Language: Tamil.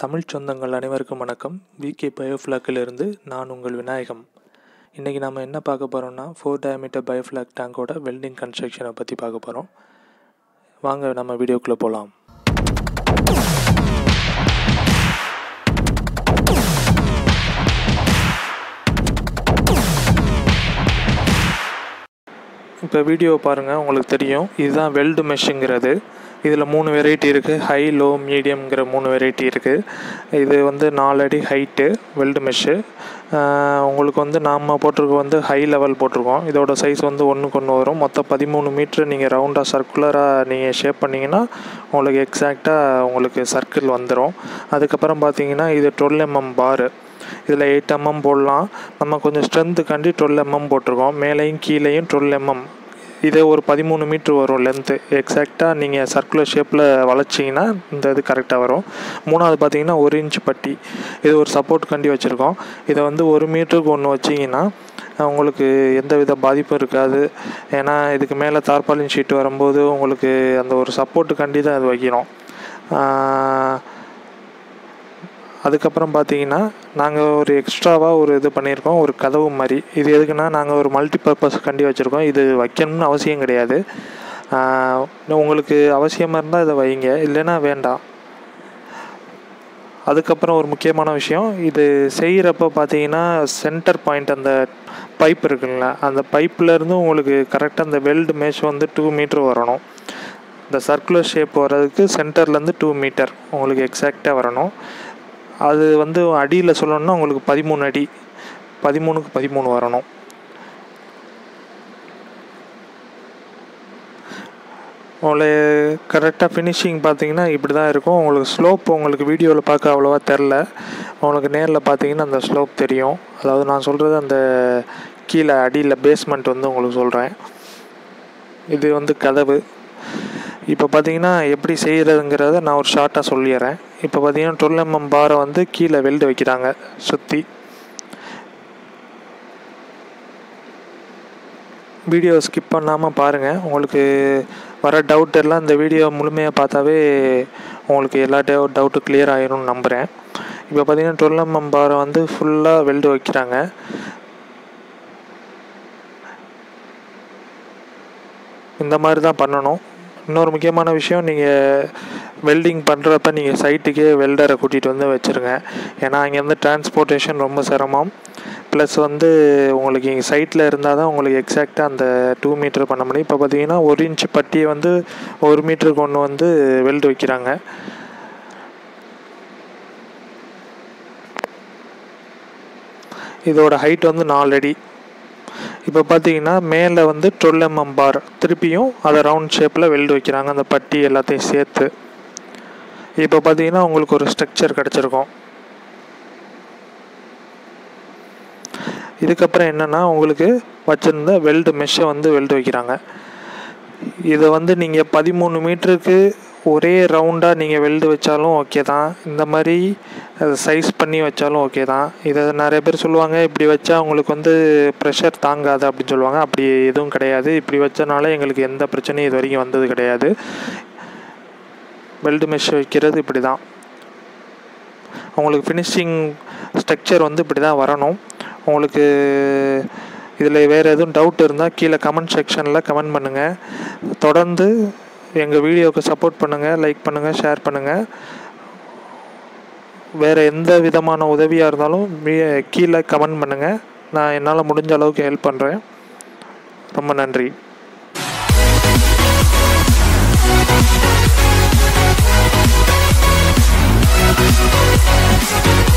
தமிழ் சொந்தங்கள் அனைவருக்கும் வணக்கம். விகே பயோஃப்ளாக்கிலிருந்து நான் உங்கள் விநாயகம். இன்றைக்கி நம்ம என்ன பார்க்க போகிறோம்னா ஃபோர் டயமீட்டர் பயோஃப்ளாக் டேங்கோட வெல்டிங் கன்ஸ்ட்ரக்ஷனை பற்றி பார்க்க போகிறோம் வாங்க நம்ம வீடியோக்குள்ளே போகலாம் இப்போ வீடியோ பாருங்கள் உங்களுக்கு தெரியும். இதுதான் வெல்டு மெஷ்ஷுங்கிறது இதில் மூணு வெரைட்டி இருக்குது ஹை லோ மீடியம்ங்கிற மூணு வெரைட்டி இருக்குது இது வந்து நாலு அடி ஹைட்டு வெல்டு மெஷ்ஷு உங்களுக்கு வந்து நாம் போட்டிருக்க வந்து ஹை லெவல் போட்டிருக்கோம். இதோட சைஸ் வந்து ஒன்றுக்கு ஒன்று வரும். மொத்தம் பதிமூணு மீட்ரு நீங்கள் ரவுண்டாக சர்க்குலராக நீங்கள் ஷேப் பண்ணிங்கன்னா உங்களுக்கு எக்ஸாக்டாக உங்களுக்கு சர்க்கிள் வந்துடும் அதுக்கப்புறம் பார்த்தீங்கன்னா இது டுவெல் எம்எம் பாரு இதில் எயிட் எம்எம் போடலாம். நம்ம கொஞ்சம் ஸ்ட்ரென்த்துக்காண்டி டுவெல் எம்எம் போட்டிருக்கோம். மேலேயும் கீழேயும் டுவெல் எம்எம் mm. இதே ஒரு பதிமூணு மீட்ரு வரும் லென்த்து எக்ஸாக்டாக நீங்கள் சர்க்குலர் ஷேப்பில் வளைச்சிங்கன்னா இந்த இது கரெக்டாக வரும். மூணாவது பார்த்தீங்கன்னா ஒரு இன்ச் பட்டி. இது ஒரு சப்போர்ட் கண்டி வச்சுருக்கோம். இதை வந்து ஒரு மீட்டருக்கு ஒன்று வச்சிங்கன்னா உங்களுக்கு எந்த வித பாதிப்பும் இருக்காது. ஏன்னா இதுக்கு மேலே தார்பாலின் ஷீட் வரும்போது உங்களுக்கு அந்த ஒரு சப்போர்ட்டு கண்டி தான் அது வைக்கிறோம் அதுக்கப்புறம் பார்த்தீங்கன்னா நாங்கள் ஒரு எக்ஸ்ட்ராவாக ஒரு இது பண்ணியிருக்கோம் ஒரு கதவு மாதிரி. இது எதுக்குன்னா நாங்கள் ஒரு மல்டி பர்பஸ் கண்டி வச்சுருக்கோம். இது வைக்கணும்னு அவசியம் கிடையாது. உங்களுக்கு அவசியமாக இருந்தால் இதை வைங்க. இல்லைன்னா வேண்டாம். அதுக்கப்புறம் ஒரு முக்கியமான விஷயம் இது செய்கிறப்ப பார்த்தீங்கன்னா சென்டர் பாயிண்ட் அந்த பைப் இருக்குங்களா அந்த பைப்லேருந்து உங்களுக்கு கரெக்டாக அந்த வெல்டு மேஷ் வந்து டூ மீட்ரு வரணும். இந்த சர்க்குலர் ஷேப் வர்றதுக்கு சென்டர்லேருந்து டூ மீட்டர் உங்களுக்கு எக்ஸாக்டாக வரணும். அது வந்து அடியில் சொல்லணும்னா உங்களுக்கு பதிமூணு அடி. பதிமூணுக்கு பதிமூணு வரணும். உங்களை கரெக்டாக ஃபினிஷிங் பார்த்தீங்கன்னா இப்படி தான் இருக்கும். உங்களுக்கு ஸ்லோப் உங்களுக்கு வீடியோவில் பார்க்க அவ்வளோவா தெரில. உங்களுக்கு நேரில் பார்த்தீங்கன்னா அந்த ஸ்லோப் தெரியும். அதாவது நான் சொல்கிறது அந்த கீழே அடியில் பேஸ்மெண்ட் வந்து உங்களுக்கு சொல்கிறேன் இது வந்து கதவு. இப்போ பார்த்தீங்கன்னா எப்படி செய்கிறதுங்கிறத நான் ஒரு ஷார்ட்டாக சொல்லிடுறேன். இப்போ பார்த்தீங்கன்னா டுவெல் எம்எம் பாரை வந்து கீழே வெல்டு வைக்கிறாங்க சுற்றி வீடியோ ஸ்கிப் பண்ணாமல் பாருங்கள் உங்களுக்கு வர டவுட் எல்லாம் இந்த வீடியோ முழுமையாக பார்த்தாவே உங்களுக்கு எல்லா டவு டவுட்டும் கிளியர் ஆகிரும்னு நம்புகிறேன் இப்போ பார்த்தீங்கன்னா டுவெல் எம்எம் பாரை வந்து ஃபுல்லாக வெல்டு வைக்கிறாங்க. இந்த மாதிரி தான் பண்ணணும். இன்னொரு முக்கியமான விஷயம் நீங்கள் வெல்டிங் பண்ணுறப்ப நீங்கள் சைட்டுக்கே வெல்டரை கூட்டிகிட்டு வந்து வச்சுருங்க. ஏன்னா அங்கேருந்து டிரான்ஸ்போர்ட்டேஷன் ரொம்ப சிரமம். ப்ளஸ் வந்து உங்களுக்கு இங்கே சைட்டில் இருந்தால் தான் உங்களுக்கு எக்ஸாக்டாக அந்த டூ மீட்டர் பண்ண முடியும். இப்போ பார்த்தீங்கன்னா ஒரு இன்ச் பட்டியை வந்து ஒரு மீட்டருக்கு ஒன்று வந்து வெல்டு வைக்கிறாங்க. இதோட ஹைட் வந்து நாலு அடி. இப்போ பார்த்தீங்கன்னா மேலே வந்து டுவெல் எம்எம் பார். திருப்பியும் அதை ரவுண்ட் ஷேப்பில் வெல்டு வைக்கிறாங்க. அந்த பட்டி எல்லாத்தையும் சேர்த்து. இப்போ பார்த்தீங்கன்னா உங்களுக்கு ஒரு ஸ்ட்ரக்சர் கிடச்சிருக்கும். இதுக்கப்புறம் என்னென்னா உங்களுக்கு வச்சுருந்த வெல்டு மெஷ்ஷை வந்து வெல்டு வைக்கிறாங்க. இதை வந்து நீங்கள் பதிமூணு மீட்டருக்கு ஒரே ரவுண்டாக நீங்கள் வெல்டு வச்சாலும் ஓகே தான். இந்த மாதிரி சைஸ் பண்ணி வச்சாலும் ஓகே தான். இதை நிறைய பேர் சொல்லுவாங்க இப்படி வச்சா உங்களுக்கு வந்து ப்ரெஷர் தாங்காது அப்படின்னு சொல்லுவாங்க. அப்படி எதுவும் கிடையாது. இப்படி வச்சனால எங்களுக்கு எந்த பிரச்சனையும் இது வரைக்கும் வந்தது கிடையாது. வெல்டு மெஷ் வைக்கிறது இப்படி தான். உங்களுக்கு ஃபினிஷிங் ஸ்ட்ரக்சர் வந்து இப்படி தான் வரணும். உங்களுக்கு இதில் வேறு எதுவும் டவுட் இருந்தால் கீழே கமெண்ட் செக்ஷனில் கமெண்ட் பண்ணுங்கள் தொடர்ந்து எங்கள் வீடியோவுக்கு சப்போர்ட் பண்ணுங்கள் லைக் பண்ணுங்கள் ஷேர் பண்ணுங்கள் வேறு எந்த விதமான உதவியாக இருந்தாலும் கீழே கமெண்ட் பண்ணுங்கள் நான் என்னால் முடிஞ்ச அளவுக்கு ஹெல்ப் பண்ணுறேன் ரொம்ப நன்றி. We'll be.